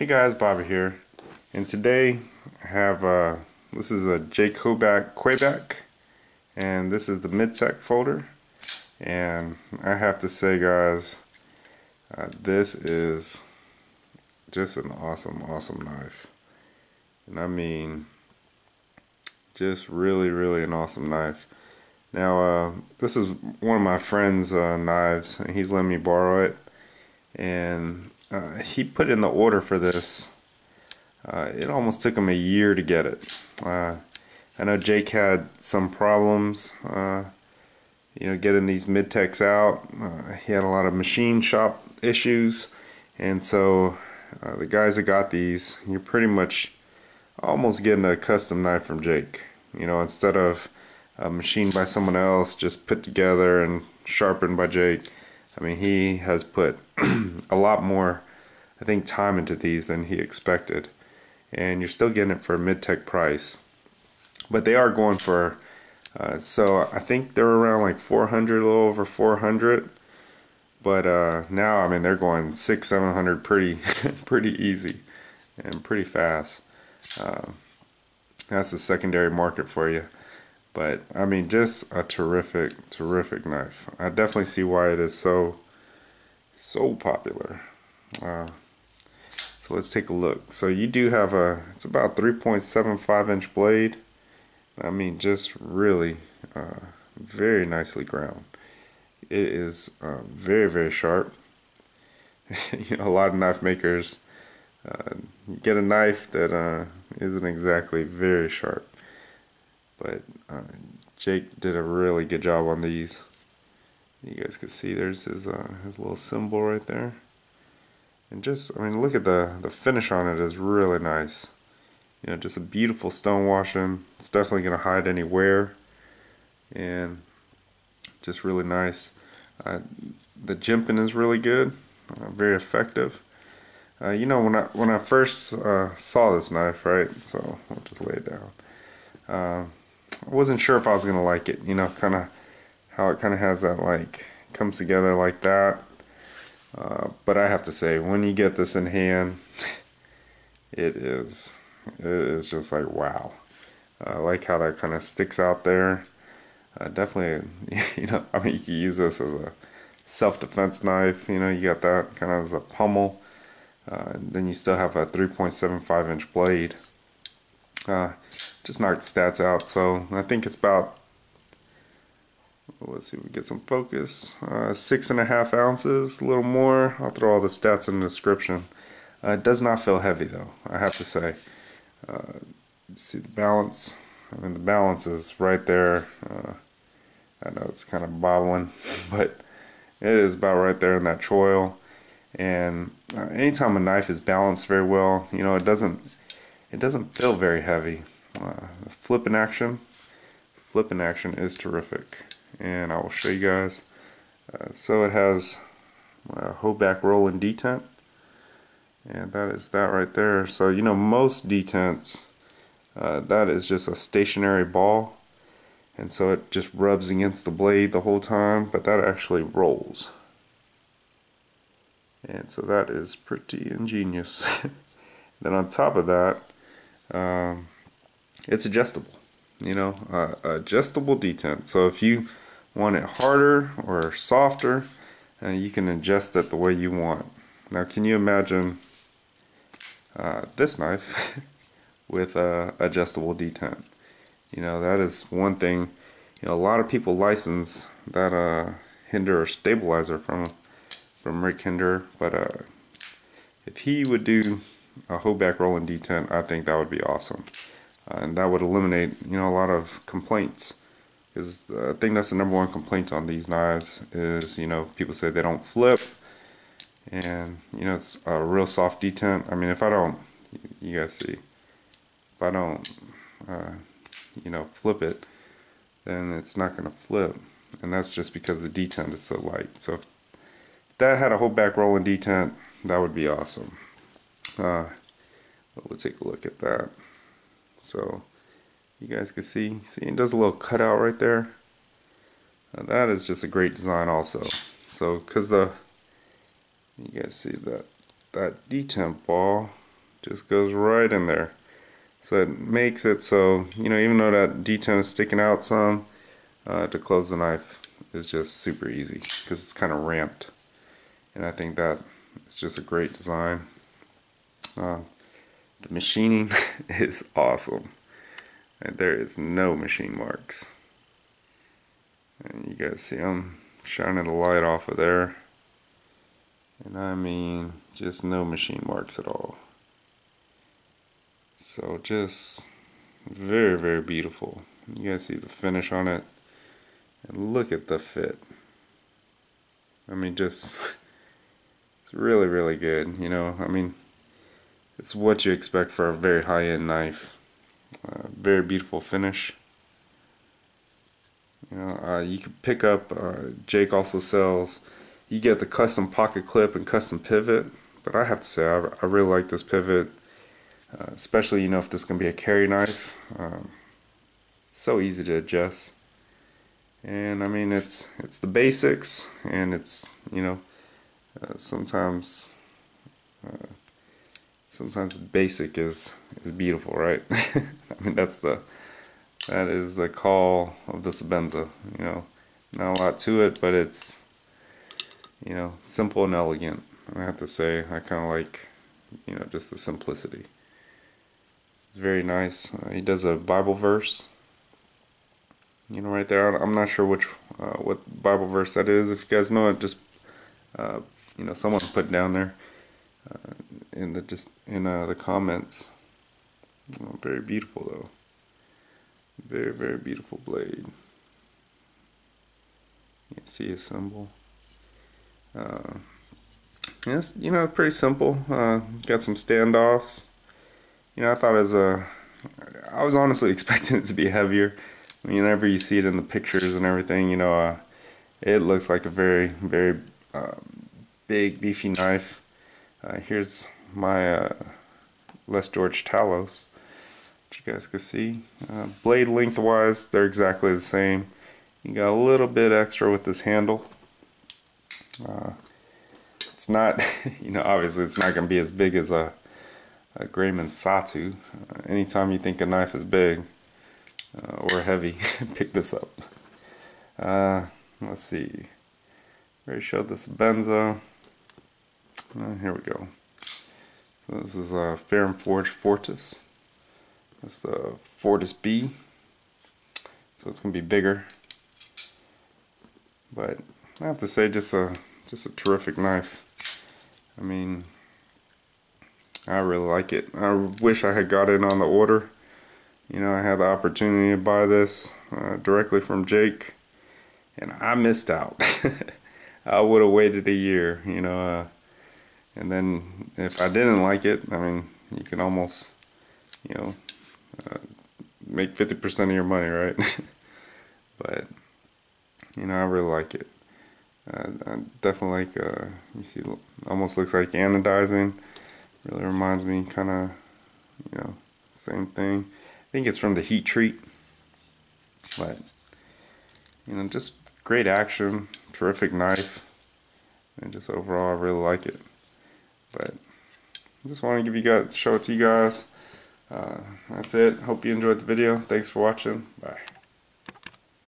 Hey guys, Bobby here, and today I have uh, this is a Jake Hoback Kwaiback, and this is the mid-tech folder, and I have to say guys, uh, this is just an awesome, awesome knife, and I mean, just really, really an awesome knife. Now, uh, this is one of my friend's uh, knives, and he's letting me borrow it, and uh, he put in the order for this. Uh, it almost took him a year to get it. Uh, I know Jake had some problems, uh, you know, getting these mid-techs out. Uh, he had a lot of machine shop issues, and so uh, the guys that got these, you're pretty much almost getting a custom knife from Jake. You know, instead of a machine by someone else, just put together and sharpened by Jake. I mean, he has put a lot more, I think, time into these than he expected. And you're still getting it for a mid-tech price. But they are going for, uh, so I think they're around like 400, a little over 400. But uh, now, I mean, they're going six, 700 pretty, pretty easy and pretty fast. Uh, that's the secondary market for you. But I mean, just a terrific, terrific knife. I definitely see why it is so, so popular. Uh, so let's take a look. So you do have a, it's about 3.75 inch blade. I mean, just really uh, very nicely ground. It is uh, very, very sharp. you know, a lot of knife makers uh, get a knife that uh, not exactly very sharp. But uh, Jake did a really good job on these. You guys can see there's his uh, his little symbol right there. And just, I mean, look at the, the finish on it is really nice. You know, just a beautiful stone washing. It's definitely going to hide any wear. And just really nice. Uh, the jimping is really good. Uh, very effective. Uh, you know, when I when I first uh, saw this knife, right? So I'll just lay it down. Uh, I wasn't sure if I was gonna like it. You know, kind of how it kind of has that like comes together like that. Uh, but I have to say, when you get this in hand, it is it is just like wow. I like how that kind of sticks out there. Uh, definitely, you know, I mean, you can use this as a self-defense knife. You know, you got that kind of as a pommel. Uh, then you still have a 3.75 inch blade. Uh, just knock the stats out. So I think it's about, let's see if we get some focus, uh, six and a half ounces, a little more. I'll throw all the stats in the description. Uh, it does not feel heavy though, I have to say. Uh, see the balance, I mean the balance is right there. Uh, I know it's kind of bobbling, but it is about right there in that choil. And uh, anytime a knife is balanced very well, you know, it doesn't it doesn't feel very heavy. Uh, flipping action, flipping action is terrific, and I will show you guys. Uh, so it has a Hoback rolling detent, and that is that right there. So you know most detents, uh, that is just a stationary ball, and so it just rubs against the blade the whole time, but that actually rolls. And so that is pretty ingenious. then on top of that, um, it's adjustable. You know, uh, adjustable detent. So if you want it harder or softer, uh, you can adjust it the way you want. Now, can you imagine uh, this knife with uh, adjustable detent? You know, that is one thing. You know, a lot of people license that uh, Hinderer or stabilizer from from Rick Hinderer, but uh, if he would do a whole Hoback rolling detent, I think that would be awesome. Uh, and that would eliminate, you know, a lot of complaints. Because I think that's the number one complaint on these knives is, you know, people say they don't flip. And, you know, it's a real soft detent. I mean, if I don't, you guys see, if I don't, uh, you know, flip it, then it's not going to flip. And that's just because the detent is so light. So if that had a Hoback rolling detent, that would be awesome. Uh, let's take a look at that. So you guys can see, see it does a little cutout right there. Now that is just a great design also. So because the, you guys see that, that detent ball, just goes right in there. So it makes it so, you know, even though that detent is sticking out some, uh, to close the knife is just super easy because it's kind of ramped. And I think that it's just a great design. Uh, the machining is awesome. And there is no machine marks. And you guys see I'm shining the light off of there. And I mean just no machine marks at all. So just very, very beautiful. You guys see the finish on it. And look at the fit. I mean, just, it's really, really good. You know, I mean, it's what you expect for a very high-end knife. Uh, very beautiful finish. You know, uh, you can pick up, uh, Jake also sells, you get the custom pocket clip and custom pivot. But I have to say, I, I really like this pivot. Uh, especially, you know, if this can be a carry knife. Um, so easy to adjust. And I mean, it's it's the basics, and it's you know, uh, sometimes uh, sometimes basic is is beautiful, right? Mean, that's the that is the call of the Sebenza. You know, not a lot to it, but it's you know simple and elegant. I have to say, I kind of like you know just the simplicity. It's very nice. Uh, he does a Bible verse. You know, right there. I'm not sure which uh, what Bible verse that is. If you guys know it, just uh, you know, someone put down there uh, in the just in uh, the comments. Very beautiful though. Very very beautiful blade. You can see a symbol. Uh, yes, you know, pretty simple. got some standoffs you know, I thought as a, I was honestly expecting it to be heavier. Whenever you see it in the pictures and everything, you know, uh, it looks like a very, very uh, big, beefy knife. Uh, here's my uh, Les George Talos, which you guys can see. Uh, blade lengthwise, they're exactly the same. You got a little bit extra with this handle. Uh, it's not, you know, obviously it's not going to be as big as a a Grayman Satu. Uh, anytime you think a knife is big uh, or heavy, pick this up. Uh, let's see. Already showed this Benzo. Uh, here we go. So this is a Ferrum Forge Fortis. That's the Fortis B. So it's gonna be bigger. But I have to say, just a just a terrific knife. I mean, I really like it. I wish I had got it on the order. You know, I had the opportunity to buy this uh, directly from Jake, and I missed out. I would have waited a year, you know, uh, and then if I didn't like it, I mean, you can almost, you know, uh, make 50% of your money, right? but, you know, I really like it. I definitely like, uh, you see, almost looks like anodizing. Really reminds me kind of, you know, same thing. I think it's from the heat treat. But, you know, just great action, terrific knife. And just overall, I really like it. But, just want to give you guys, show it to you guys. Uh, that's it. Hope you enjoyed the video. Thanks for watching. Bye.